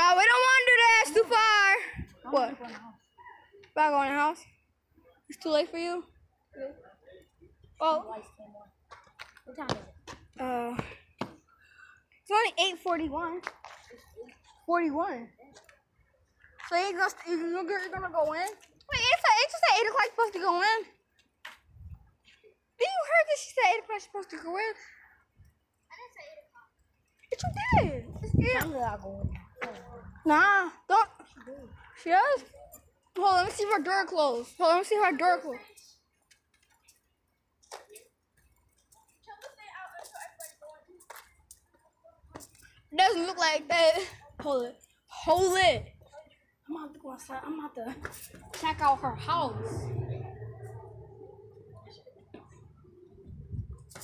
Uh, we don't want to do that. It's too far. I What? wanna go in the house. It's too late for you. Oh, Lights. What time is it? uh, it's only eight forty-one. Forty-one. So you gonna you gonna, you're gonna go in? Wait, it's at, it's just at eight o'clock. You're supposed to go in. Did you heard that she said eight o'clock? You're supposed to go in. Yes, you did. It's eight. Tell her I'll go in. Nah, don't. She does? Hold on, let me see if her door closed. Hold on, let me see if her door closed. Doesn't look like that. Hold it. Hold it. I'm about to go outside. I'm about to check out her house.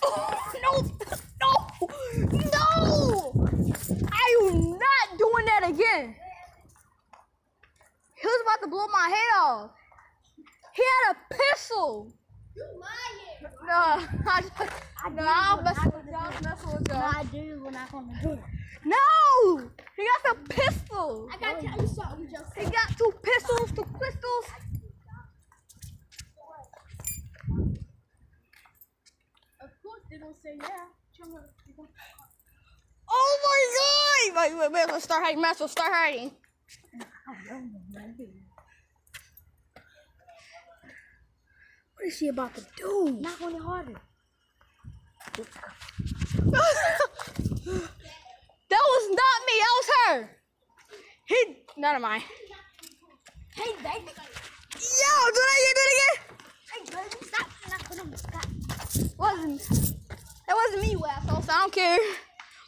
Oh, no, no! I am not doing that again. He was about to blow my head off. He had a pistol. You lying. No, I just, no, I'm messing with y'all. I'm messing with No. I do when I come to. No, he got the pistol. I gotta tell you something, just He got two pistols, two pistols. Of course they don't say yeah. Tell her. Oh my god! Wait, wait, wait. Let's start hiding. Let's start hiding. What is she about to do? Knock on it harder. that was not me. That was her. He. None of mine. Hey, baby. Yo, do it again. Do it again. Hey, baby, stop knocking on the sky. Wasn't. That wasn't me, you. So I don't care.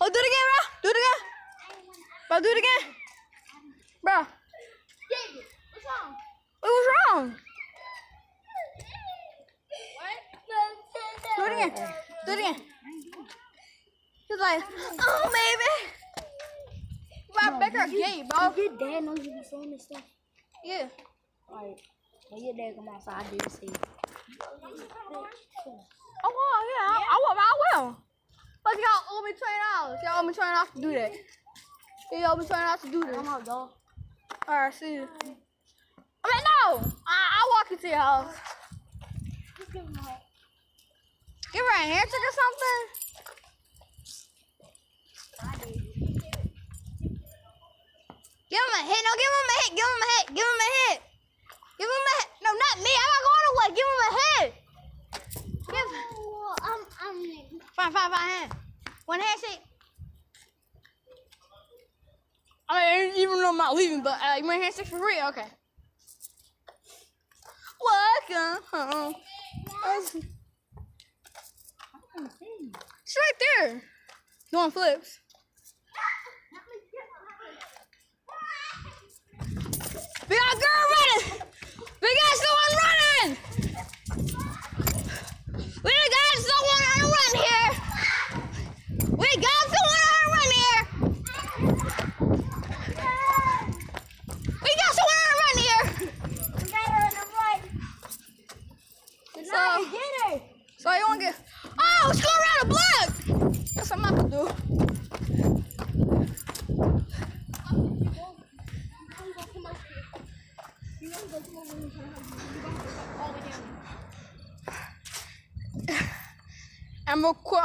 Oh, do it again, bro. Do it again. Bro, do it again. Bro, David, what's wrong? what was wrong? What? Do it again. Do it again. He's like, oh, baby. My Becker gay, bro. Your dad knows you be saying this stuff. Yeah. Like, when your dad come outside, I do see. Oh, well, yeah. I, I will. I will. But y'all owe me twenty dollars. Y'all owe me twenty dollars to do that. Y'all owe me twenty dollars to do this. Come out, dog. All right, see you. I mean, no. I I'll walk you to your house. Give him a hug. Give her a handshake or something. Give him a hit. No, give him a hit. Give him a hit. Give him a hit. Give him a hit. No, not me. I'm not going away. Give him a hit. Give. Fine, fine, fine. One handshake. I mean, even though I'm not leaving, but uh, you want handshake for real? Okay. Welcome home. She's right there. Doing flips. We got a girl running. We got someone running. We got someone on a run here. We got someone on a run here. We got someone on a run here. We got her in the right. So, Get her. so you want to get? Oh, let's go around the block. That's what I'm about to do.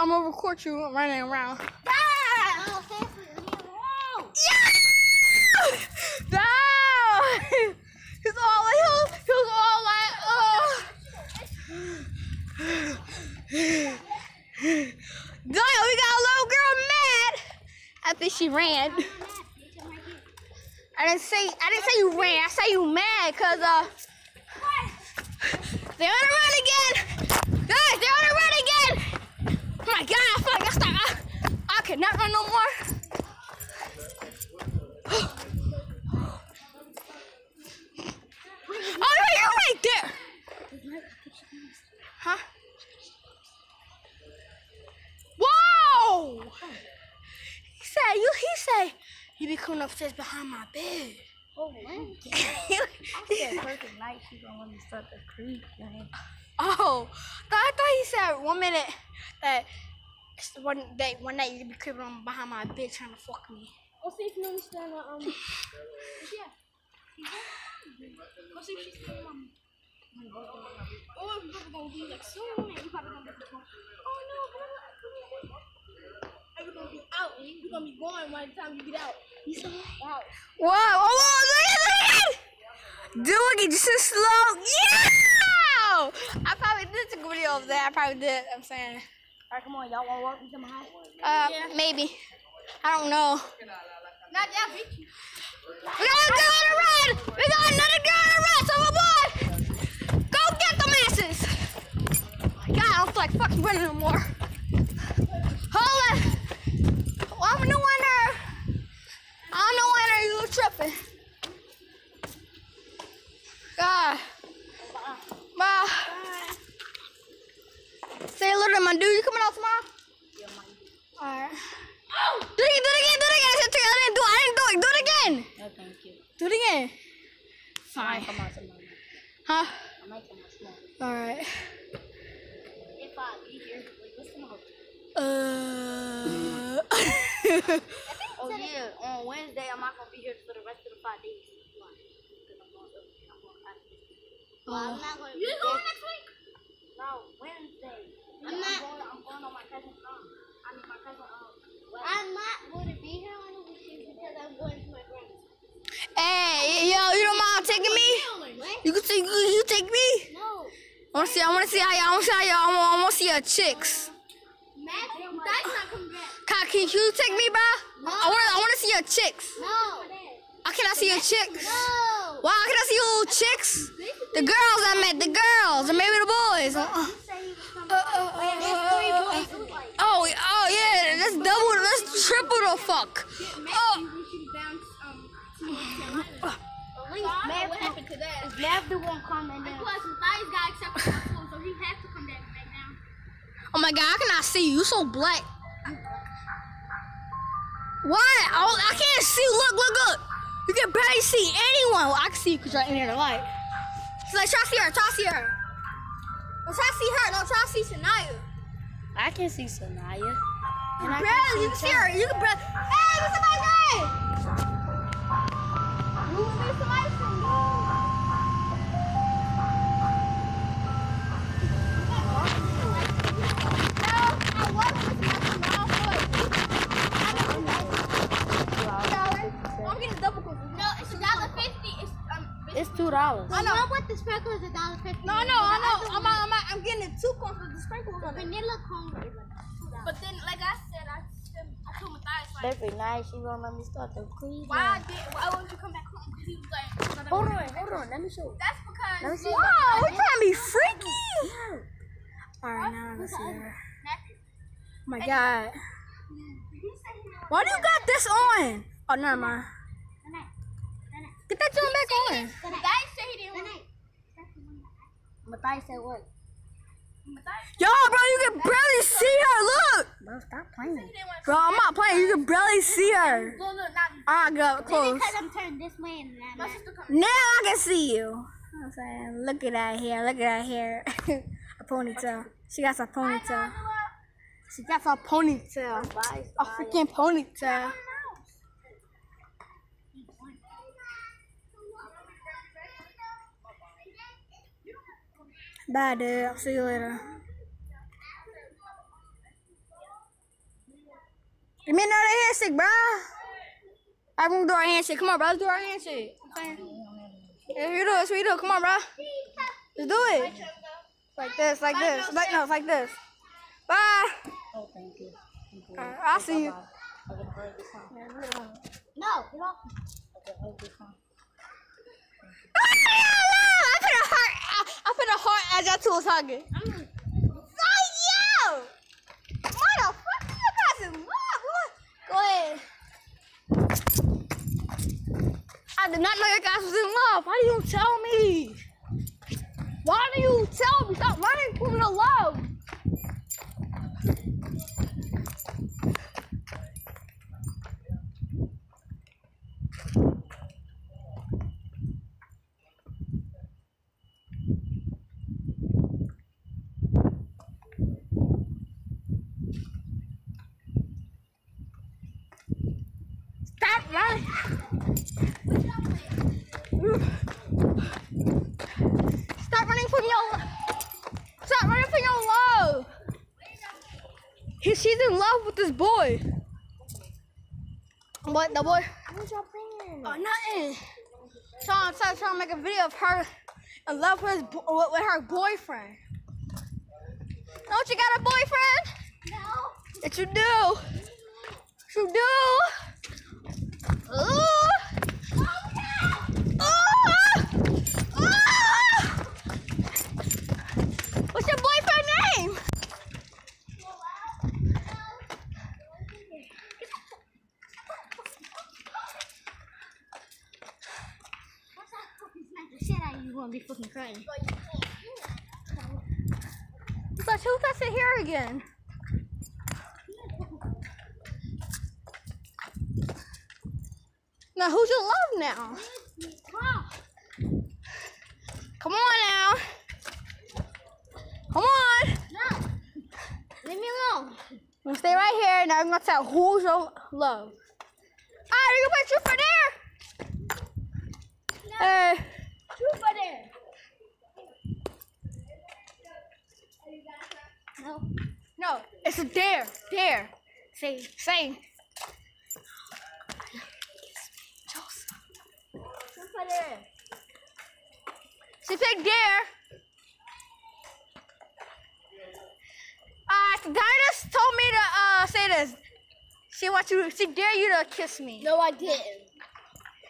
I'm gonna record, you running around. Ah! Yeah! No! He's all like, he was, he was all like, oh. Damn, we got a little girl mad after she ran. I didn't say, I didn't say you ran. I say you mad, cause uh, they're on the run again. Guys, they're on the run again. Oh my God, I feel like I stop. I, I cannot run no more. Oh, wait, you're right there. Huh? Whoa! He said, you, he said, you be coming upstairs behind my bed. Oh, man. I said perfect night. She gonna let me start the creep. man. oh, I thought he said one minute that It's the one day, one night you could be creeping on behind my bitch trying to fuck me. I'll see if you understand the, um, yeah. I'll see if she's still um. Oh, we're gonna be like soon, and you probably gonna be like, oh no, but I'm gonna be out, and you're gonna be going by the time you get out. You said out. Whoa, whoa, whoa, look at look at Doing it just so slow. Yeah! I probably did take a video of that. I probably did. I'm saying. Alright, come on, y'all wanna walk me to my house? Uh, maybe. I don't know. Not that beat you. We got a girl on the run! We got another girl the run, so boy! Go get them asses! God, I don't feel like fucking running no more. Hold on! Well, I'm the winner! I'm the winner, you tripping. God. Bye. Say hello to my dude. You coming out tomorrow? Alright. Do it again, do it again, do it again. I said to you, I didn't do it, I didn't do it. Do it again. No, thank you. Do it again. Fine. Come on, tomorrow. Huh? I might come on tomorrow. Alright. If I be here, like, what's tomorrow? Uh. Oh yeah, on Wednesday I'm not gonna be here for the rest of the five days. Why? Because I'm going early. I'm going out. Well, I'm not going. You going next week? No, Wednesday. I'm not. I'm going, I'm going on my cousin's um. I mean my cousin um. I'm not going to be here on the weekend because I'm going to my grandma's. hey, yo, you don't mind taking me? You can take, you, you take me? No. I wanna see, I wanna see how y'all, I wanna see how y'all, I wanna, see your chicks. Matthew, that's not coming back. Can, can you take me, bro? I wanna, I wanna see your chicks. No. I cannot see your chicks. No. Wow, can I see your little chicks? The girls I met, the girls, or maybe the boys. Uh, uh, uh, uh, uh, oh, oh yeah, that's double, that's triple the fuck. Oh, Mav, what happened to that? Matthew won't come and then. Plus, Matthias got accepted to so he has to come back back down. oh my god, I cannot see you. You so black. What? Oh, I can't see. Look, look, look. You can barely see anyone. Well, I can see you because you're right near the light. So like, try to see her. Try to see her. No, try to see her. No, try to see Shania. I can see Sanaya. You can barely. You can see her. You can barely. Hey, what's my name? You will be somebody's I'm getting double cookies. No, it's a dollar fifty. It's um. It's two dollars. I know. You know what the sprinkle is a dollar fifty. No, I know, I know. I'm, I'm, I'm, I'm getting two cones with the sprinkles. Vanilla cone is like. But then, like I said, I I told Matthias like, That'd. She gonna let me start the clean. why did why won't you come back home? Because he was like, Hold on, hold on. Let me show you. That's because. Let me see. Wow, we trying to be freaky. Alright, now I'm gonna see her. Matthew, Oh my god. he said he didn't Why do you got this on? Oh, never mind. want Get that joint back on. Matthias said he didn't want. Matthias said what? Matthias Yo, bro, you can barely see her. Look. Bro, stop playing. said he didn't want. Bro, I'm not playing. You can barely see her. Go look, not. Alright, go close. Because I'm turning this way and that. My. Now I can see you. I'm saying, look at that hair. Look at that hair. a ponytail. She got a ponytail. She got a ponytail. A freaking ponytail. Bye, eh, dude. I'll see you later. Give me another handshake, bro. I'm gonna do our handshake. Come on, bro. Let's do our handshake. I'm saying. Yeah, we do it. We do it. Come on, bro. Let's do it. Like this, like this. Like no, like this. Bye. Oh, thank you. Thank you. Alright, I'll see you. I'm gonna hurt. No, get off. I'm gonna this one. I put a heart. I, I I did not know you guys was in love. Why do you tell me? Why do you tell me? Stop running from the love. Stop running from your. Stop running from your love. He, she's in love with this boy. What the boy? What y'all playing? Oh, nothing. So I'm trying, trying to make a video of her in love with, his, with, with her boyfriend. Don't you got a boyfriend? No. Yes, you do. Yes, you do. Ooh. Ooh. Ooh. What's your boyfriend name? Shit out of you gonna be fucking crying. So who touched it here again? Now who's your love now? Come on now. Come on. No. Leave me alone. I'm stay right here. Now I'm gonna tell who's your love. Alright, you can put truth for there. Hey. Uh, Truth or dare? No. No, it's a dare. Dare. Say, say. She picked dare. Uh, Dinus told me to uh say this. She wants you. She dare you to kiss me. No, I didn't.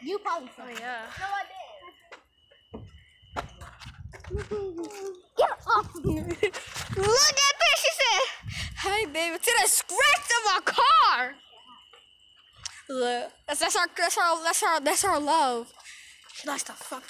You probably Oh said. yeah. No, I didn't. Get off of me. Look at this. She said, "Hey, baby, to the scratch of my car." Look, that's that's our that's our that's our that's our love. She likes to fuck